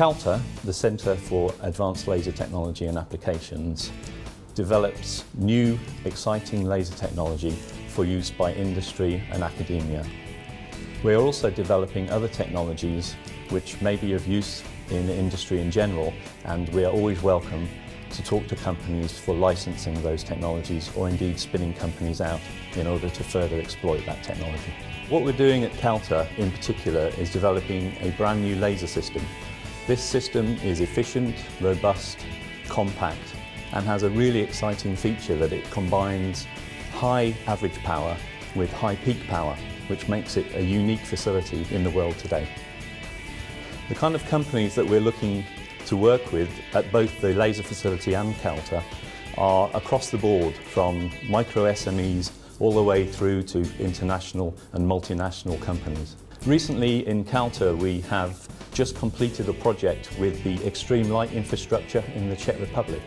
CALTA, the Centre for Advanced Laser Technology and Applications, develops new exciting laser technology for use by industry and academia. We are also developing other technologies which may be of use in industry in general and we are always welcome to talk to companies for licensing those technologies or indeed spinning companies out in order to further exploit that technology. What we're doing at CALTA in particular is developing a brand new laser system. This system is efficient, robust, compact and has a really exciting feature that it combines high average power with high peak power which makes it a unique facility in the world today. The kind of companies that we're looking to work with at both the laser facility and CALTA are across the board from micro SMEs all the way through to international and multinational companies. Recently in CALTA we have just completed a project with the extreme light infrastructure in the Czech Republic.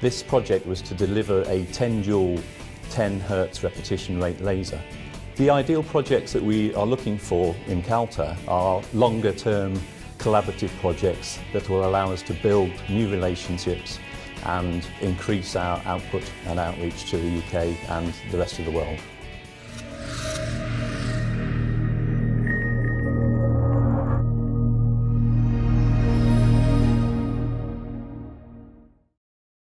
This project was to deliver a 10 joule 10 hertz repetition rate laser. The ideal projects that we are looking for in CALTA are longer term collaborative projects that will allow us to build new relationships and increase our output and outreach to the UK and the rest of the world.